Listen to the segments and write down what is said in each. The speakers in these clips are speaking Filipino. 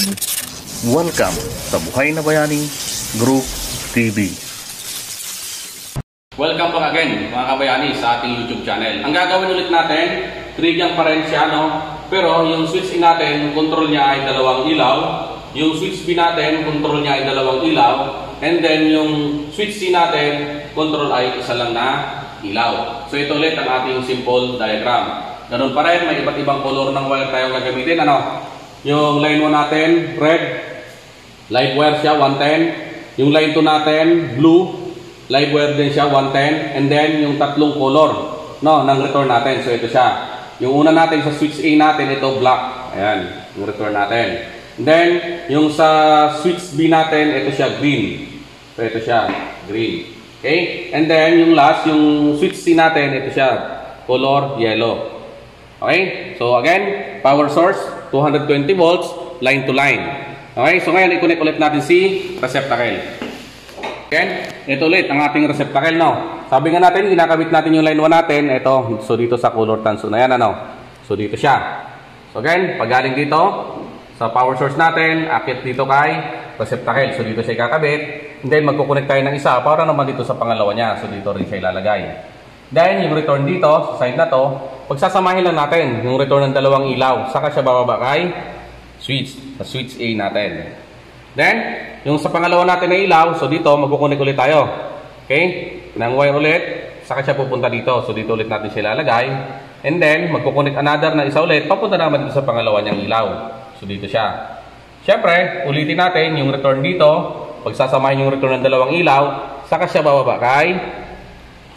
Welcome sa Buhay na Bayani Group TV. Welcome back again mga kabayani sa ating YouTube channel. Ang gagawin ulit natin, trigger pa rin siya, no? Pero yung switch in natin, control niya ay dalawang ilaw. Yung switch B natin, control niya ay dalawang ilaw. And then yung switch C natin, control ay isa lang na ilaw. So ito ulit ang ating simple diagram. Ganun pa rin, may iba't ibang color ng wire tayong gagamitin. Ano? Yung line 1 natin, red. Live wire siya, 110. Yung line 2 natin, blue. Live wire din siya, 110. And then, yung tatlong color no, ng return natin. So, ito siya. Yung una natin sa switch A natin, ito black. Ayan, yung return natin. And then, yung sa switch B natin, ito siya green. So, ito siya, green. Okay? And then, yung last, yung switch C natin, ito siya, color yellow. Okay? So, again, power source, 220 volts, line to line. Okay? So, ngayon, i-connect ulit natin si receptacle. Okay? Ito ulit ang ating receptacle, no? Sabi nga natin, kinakabit natin yung line 1 natin. Ito, so dito sa color tanso na yan, ano? So, dito siya. So, again, pag galing dito, sa power source natin, akit dito kay receptacle. So, dito siya ikakabit. And then, magkukunik tayo ng isa para naman dito sa pangalawa niya. So, dito rin siya ilalagay. Then, yung return dito, sa side na to, pagsasamahin lang natin yung return ng dalawang ilaw. Saka siya bababa kay switch, sa switch A natin. Then, yung sa pangalawa natin na ilaw, so dito, magkukunik ulit tayo. Okay? Nang wire ulit, saka siya pupunta dito. So, dito ulit natin siya ilalagay. And then, magkukunik another na isa ulit, papunta naman dito sa pangalawa niyang ilaw. So, dito siya. Siyempre, ulitin natin yung return dito. Pagsasamahin yung return ng dalawang ilaw, saka siya bababa kay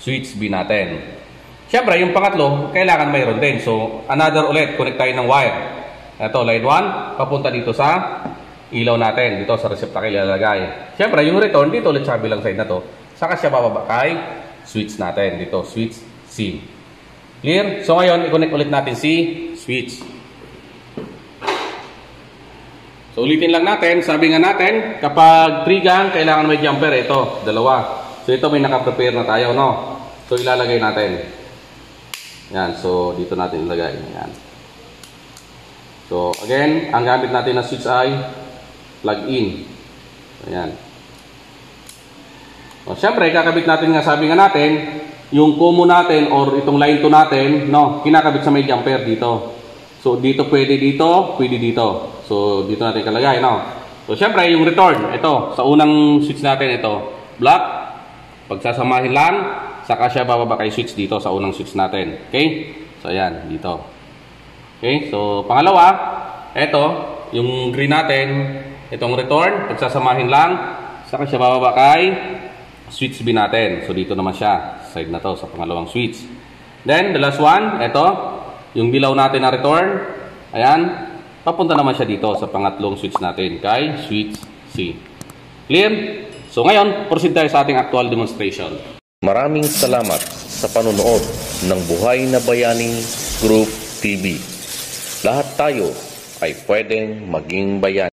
switch B natin. Siyempre, yung pangatlo, kailangan mayroon din. So, another ulit, connect tayo ng wire. Ito, line 1, papunta dito sa ilaw natin. Dito sa receptacle ilalagay. Siyempre, yung return, dito ulit sa bilang side na to. Saka siya bababa kay switch natin. Dito, switch C. Clear? So, ngayon, i-connect ulit natin si switch. So, ulitin lang natin. Sabi nga natin, kapag 3 gang, kailangan may jumper. Ito, dalawa. So, ito may nakaprepare na tayo, no? So, ilalagay natin. Yan. So, dito natin ilagay. Yan. So, again, ang gamit natin na switch ay plug-in. Ayan. So, Siyempre, kakabit natin nga, sabi nga natin, yung commo natin or itong line 2 natin, no, kinakabit sa may jumper dito. So, dito pwede dito, pwede dito. So, dito natin kalagay, no? So, syempre, yung return, ito, sa unang switch natin, ito, black, pagsasamahin lang, saka siya bababa kay switch dito sa unang switch natin. Okay? So, ayan, dito. Okay? So, pangalawa, ito, yung green natin, itong return, pagsasamahin lang, saka siya bababa kay switch B natin. So, dito naman siya, side na to, sa pangalawang switch. Then, the last one, ito, yung dilaw natin na return, ayan, papunta naman siya dito sa pangatlong switch natin kay switch C. Clear? So ngayon, proceed tayo sa ating actual demonstration. Maraming salamat sa panonood ng Buhay na Bayani Group TV. Lahat tayo ay pwedeng maging bayani.